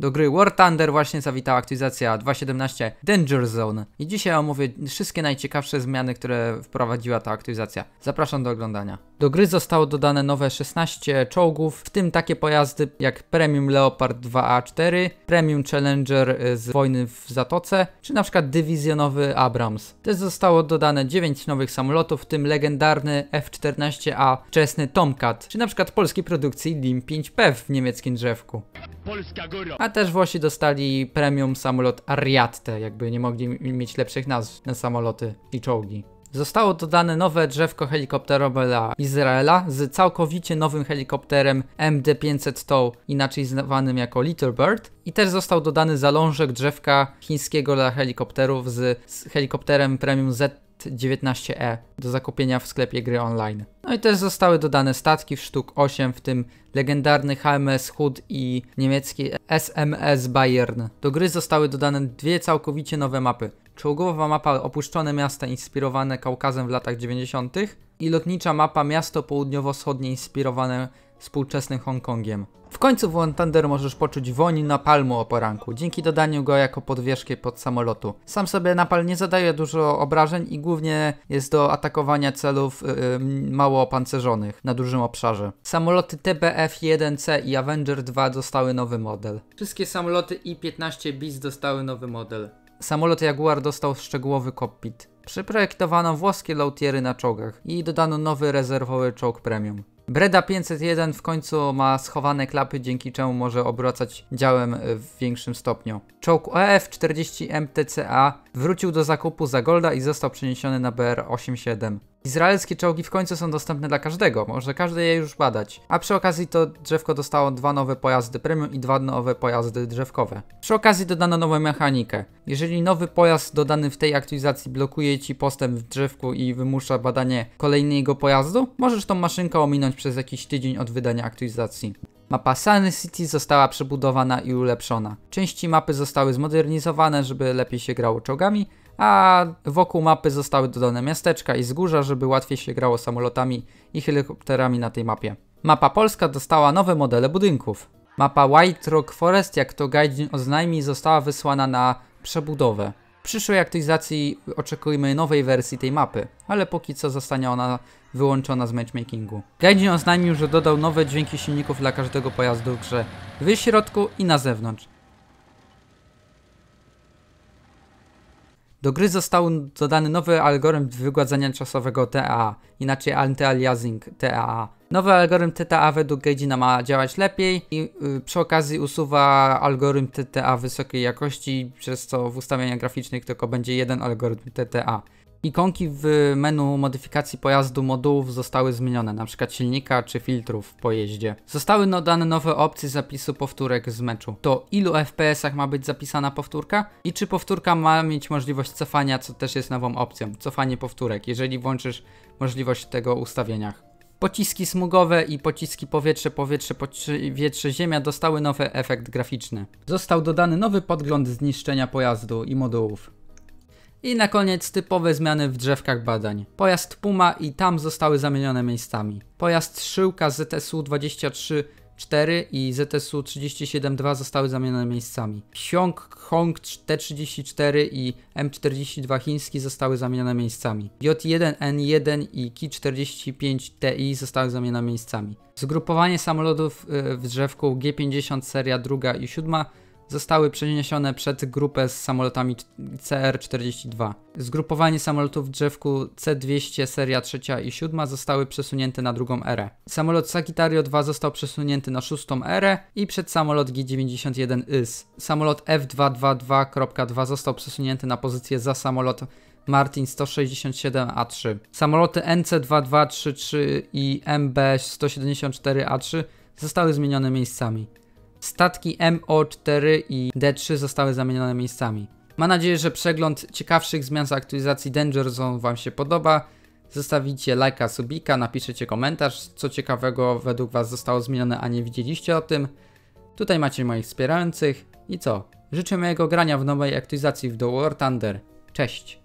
Do gry War Thunder właśnie zawitała aktualizacja 2.17 Danger Zone i dzisiaj omówię wszystkie najciekawsze zmiany, które wprowadziła ta aktualizacja. Zapraszam do oglądania. Do gry zostało dodane nowe 16 czołgów, w tym takie pojazdy jak Premium Leopard 2A4, Premium Challenger z wojny w Zatoce, czy na przykład dywizjonowy Abrams. Też zostało dodane 9 nowych samolotów, w tym legendarny F-14A wczesny Tomcat, czy na przykład polskiej produkcji LIM 5P w niemieckim drzewku. A też Włosi dostali premium samolot Ariadne, jakby nie mogli mieć lepszych nazw na samoloty i czołgi. Zostało dodane nowe drzewko helikopterowe dla Izraela z całkowicie nowym helikopterem MD-500 TOW, inaczej zwanym jako Little Bird. I też został dodany zalążek drzewka chińskiego dla helikopterów z, z helikopterem premium Z 19E do zakupienia w sklepie gry online. No i też zostały dodane statki w sztuk 8, w tym legendarny HMS Hood i niemiecki SMS Bayern. Do gry zostały dodane dwie całkowicie nowe mapy. Czołgowa mapa Opuszczone miasta inspirowane Kaukazem w latach 90. i lotnicza mapa Miasto Południowo-Wschodnie inspirowane współczesnym Hongkongiem. W końcu w Thunder możesz poczuć woń napalmu o poranku, dzięki dodaniu go jako podwieszki pod samolotu. Sam sobie napal nie zadaje dużo obrażeń i głównie jest do atakowania celów yy, mało opancerzonych na dużym obszarze. Samoloty TBF-1C i Avenger 2 dostały nowy model. Wszystkie samoloty I-15 BIS dostały nowy model. Samolot Jaguar dostał szczegółowy kokpit. Przeprojektowano włoskie lautiery na czołgach i dodano nowy rezerwowy czołg premium. Breda 501 w końcu ma schowane klapy, dzięki czemu może obracać działem w większym stopniu. Czołg OF-40 MTCA wrócił do zakupu za Golda i został przeniesiony na BR-87. Izraelskie czołgi w końcu są dostępne dla każdego, może każdy je już badać. A przy okazji to drzewko dostało dwa nowe pojazdy premium i dwa nowe pojazdy drzewkowe. Przy okazji dodano nową mechanikę. Jeżeli nowy pojazd dodany w tej aktualizacji blokuje ci postęp w drzewku i wymusza badanie kolejnego pojazdu, możesz tą maszynkę ominąć przez jakiś tydzień od wydania aktualizacji. Mapa Sunny City została przebudowana i ulepszona. Części mapy zostały zmodernizowane, żeby lepiej się grało czołgami, a wokół mapy zostały dodane miasteczka i wzgórza, żeby łatwiej się grało samolotami i helikopterami na tej mapie. Mapa polska dostała nowe modele budynków. Mapa White Rock Forest, jak to Gaijin oznajmi, została wysłana na przebudowę. Przyszłej aktualizacji oczekujemy nowej wersji tej mapy, ale póki co zostanie ona wyłączona z matchmakingu. Gaijin oznajmił, że dodał nowe dźwięki silników dla każdego pojazdu w grze, w środku i na zewnątrz. Do gry został dodany nowy algorytm wygładzania czasowego TAA, inaczej anti-aliasing TAA. Nowy algorytm TTA według Gaijina ma działać lepiej i yy, przy okazji usuwa algorytm TTA wysokiej jakości, przez co w ustawieniach graficznych tylko będzie jeden algorytm TTA. Ikonki w menu modyfikacji pojazdu modułów zostały zmienione, np. silnika czy filtrów w pojeździe. Zostały dodane nowe opcje zapisu powtórek z meczu. To ilu FPS-ach ma być zapisana powtórka i czy powtórka ma mieć możliwość cofania, co też jest nową opcją. Cofanie powtórek, jeżeli włączysz możliwość tego ustawieniach. Pociski smugowe i pociski powietrze, powietrze, powietrze, ziemia dostały nowy efekt graficzny. Został dodany nowy podgląd zniszczenia pojazdu i modułów. I na koniec typowe zmiany w drzewkach badań. Pojazd Puma i tam zostały zamienione miejscami. Pojazd Szyłka ZSU-23 4 i ZSU 37.2 zostały zamienione miejscami. Xiong Hong T34 i M42 chiński zostały zamienione miejscami. J1N1 i Ki45TI zostały zamienione miejscami. Zgrupowanie samolotów y, w drzewku G50 seria 2 i 7 zostały przeniesione przed grupę z samolotami CR-42. Zgrupowanie samolotów w drzewku C-200 seria 3 i 7 zostały przesunięte na drugą erę. Samolot Sagittario 2 został przesunięty na szóstą erę i przed samolot G-91-YS. Samolot F222.2 został przesunięty na pozycję za samolot Martin 167A3. Samoloty NC2233 i MB 174A3 zostały zmienione miejscami. Statki MO4 i D3 zostały zamienione miejscami. Mam nadzieję, że przegląd ciekawszych zmian z aktualizacji Danger Zone Wam się podoba. Zostawicie lajka, subika, napiszecie komentarz, co ciekawego według Was zostało zmienione, a nie widzieliście o tym. Tutaj macie moich wspierających i co? Życzę mojego grania w nowej aktualizacji w The War Thunder. Cześć!